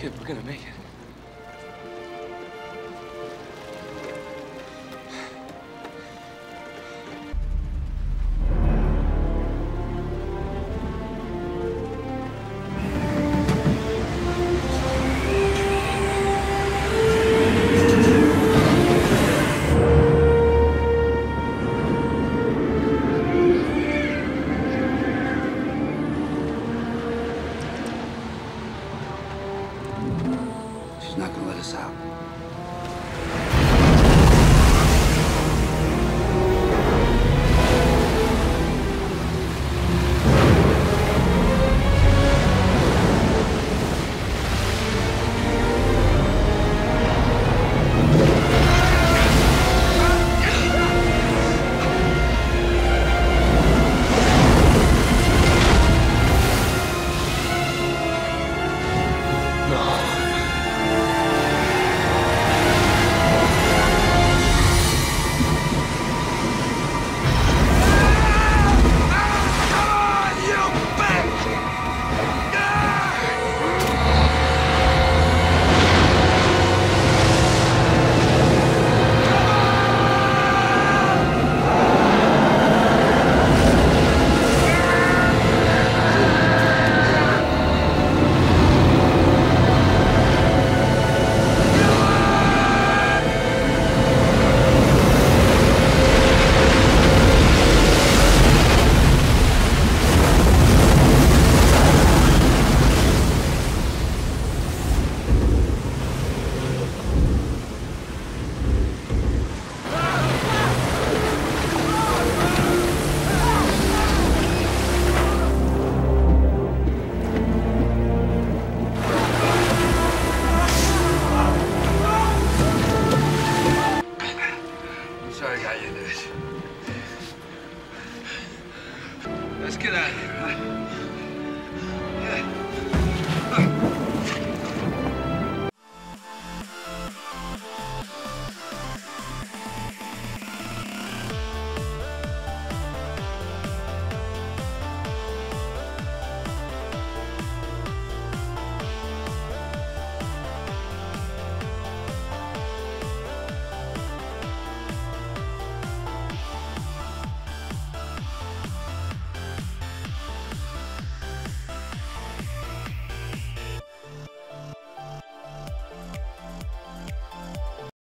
We're gonna make it. Not gonna let us out. Let's get out of here, huh?